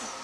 you